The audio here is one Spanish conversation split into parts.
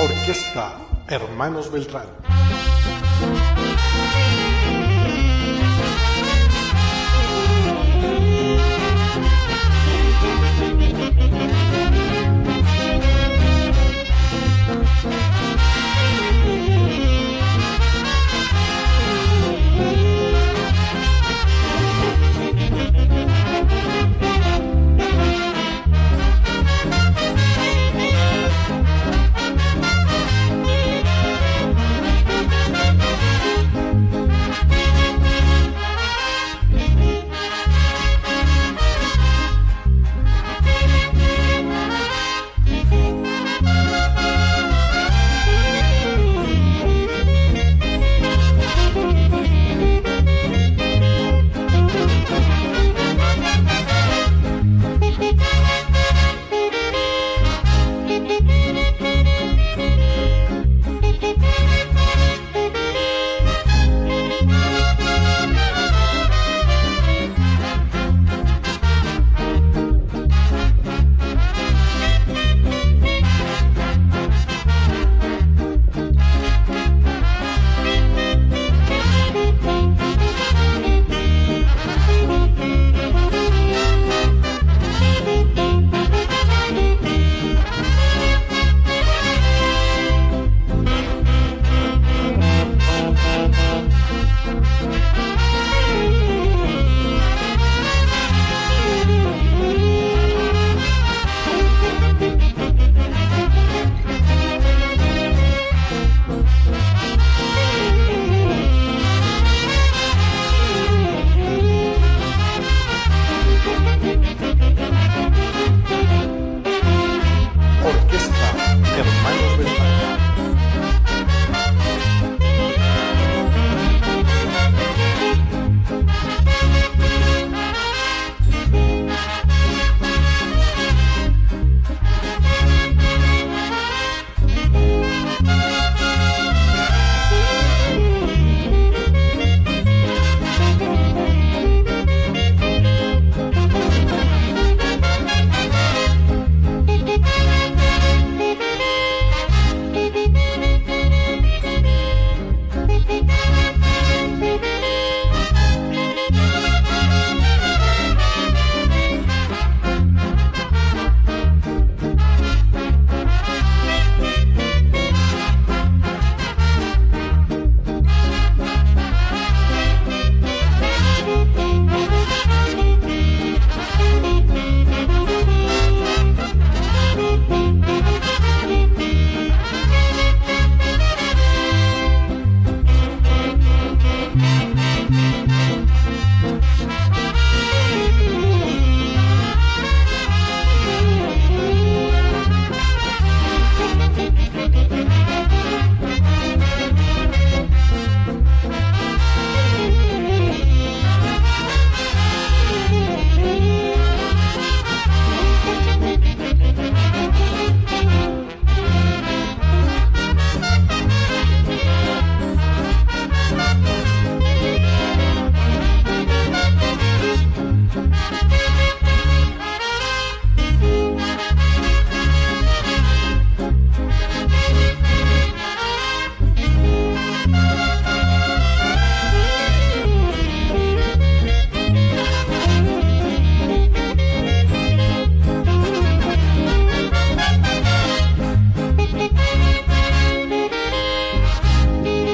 Orquesta Hermanos Beltrán.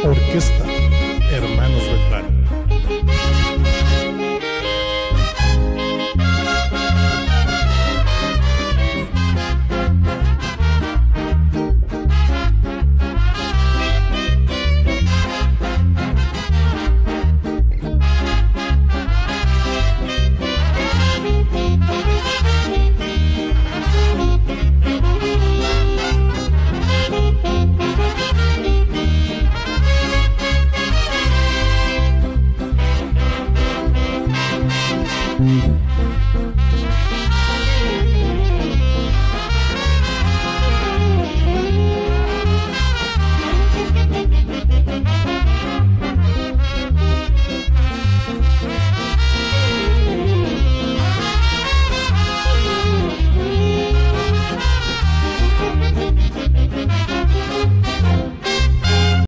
orquesta.